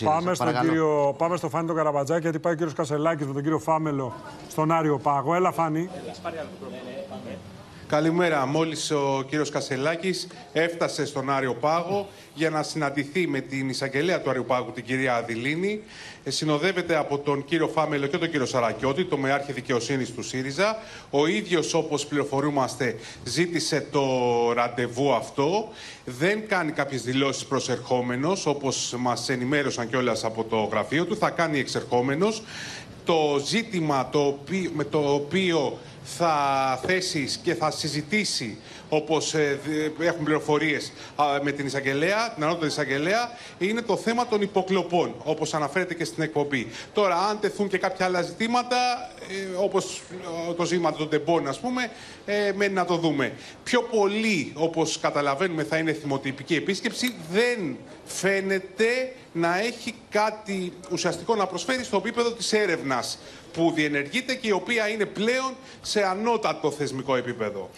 ΣΥΡΙΖΑ. Πάμε, στον Παρακαλώ. κύριο, πάμε στο Φάνη τον Καραμπατζάκη, γιατί πάει ο κύριος Κασελάκης με τον κύριο Φάμελο στον Άριο Πάγο. Έλα, Φάνη. Καλημέρα. Μόλις ο κύριος Κασελάκης έφτασε στον Άριο Πάγο για να συναντηθεί με την εισαγγελέα του Άριου Πάγου, την κυρία Αδηλίνη. Ε, Συνοδεύεται από τον κύριο Φάμελο και τον κύριο Σαρακιώτη, το μεάρχη δικαιοσύνης του ΣΥΡΙΖΑ. Ο ίδιος, όπως πληροφορούμαστε, ζήτησε το ραντεβού αυτό. Δεν κάνει κάποιες δηλώσεις προσερχόμενος, όπως μας ενημέρωσαν κιόλας από το γραφείο του. Θα κάνει εξερχόμενος. Το ζήτημα το οποίο, με το οποίο θα θέσεις και θα συζητήσει όπως ε, δι- έχουν πληροφορίες α, με την εισαγγελέα, την ανώτατη εισαγγελέα, είναι το θέμα των υποκλοπών, όπως αναφέρεται και στην εκπομπή. Τώρα, αν τεθούν και κάποια άλλα ζητήματα, ε, όπως ε, το ζήτημα των τεμπών, ας πούμε, ε, μένει να το δούμε. Πιο πολύ, όπως καταλαβαίνουμε, θα είναι θυμοτυπική επίσκεψη, δεν φαίνεται να έχει κάτι ουσιαστικό να προσφέρει στο επίπεδο της έρευνας που διενεργείται και η οποία είναι πλέον σε ανώτατο θεσμικό επίπεδο.